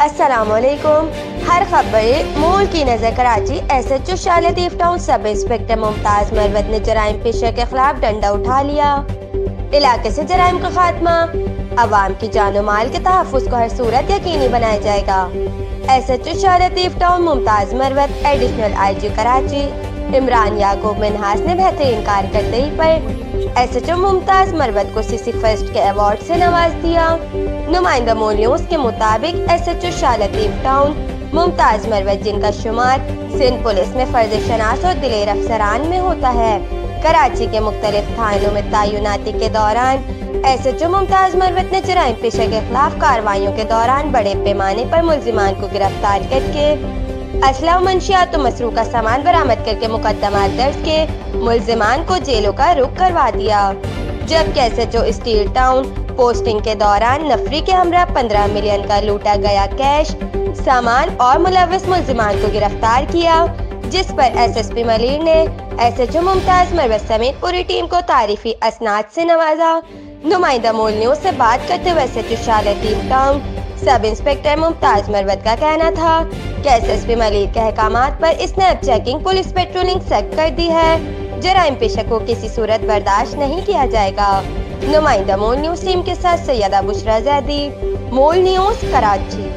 السلام علیکم۔ ہر خبر مول کی نظر Karachi S H O Shah Latif town sub inspector Mumtaz Marwat نے جرائم پیشہ کے خلاف ڈنڈا اٹھا لیا۔ علاقے سے جرائم کا خاتمہ۔ عوام کی جان و مال کے تحفظ کو ہر صورت یقینی بنایا جائے گا۔ S H O Shah Latif town Mumtaz Marwat, additional I G Karachi. Imran Yaqoob Minhas نے بہترین کارکردگی پر ایس ایچ او ممتاز مروت کو سی سی فرسٹ کے ایوارڈ سے نواز دیا۔ نمائندہ مولیوز کے مطابق S H O Shah town, Mumtaz Marwat جن کا شمار سندھ پولیس میں فرض شناس اور دلیر افسران میں ہوتا ہے۔ کراچی کے مختلف تھانوں میں تعیناتی کے دوران ایس ایچ او ممتاز مروت نے جرائم پیشہ کے خلاف کاروائیوں کے دوران بڑے پیمانے پر ملزمان کو گرفتار کر کے اسلحہ و منشیات و مسروقہ سامان برآمد کر کے مقدمات درج کے ملزمان کو جیلوں کا رخ کروا دیا۔ جبکہ S H O steel town posting کے دوران نفری کے ہمراہ پندرہ ملین کا لوٹا گیا کیش، سامان اور ملوث ملزمان کو گرفتار کیا، جس پر ایس ایس پی ملیر نے ایس ایچ او ممتاز مروت سمیت پوری ٹیم کو تعریفی اسناد سے نوازا۔ نمائندہ مول نیوز سے بات کرتے ہوئے S H O Shah Latif town sub inspector Mumtaz Marwat کا کہنا تھا کہ ایس ایس پی ملید کے احکامات پر اس نے اب چیکنگ پولیس پیٹرولنگ سخت کر دی ہے۔ جرائم پیشہ کو کسی صورت برداشت نہیں کیا جائے گا۔ نمائندہ مول نیوز ٹیم کے ساتھ سیدہ بشرا زیدی، مول نیوز کراچی۔